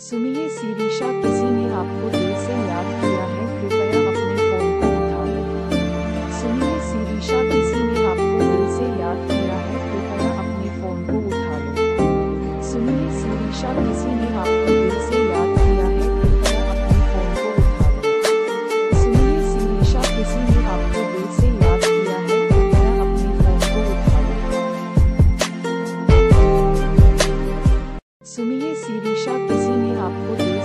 सुनिए से कृपया सुनिए सीरीशा किसी ने आपको दिल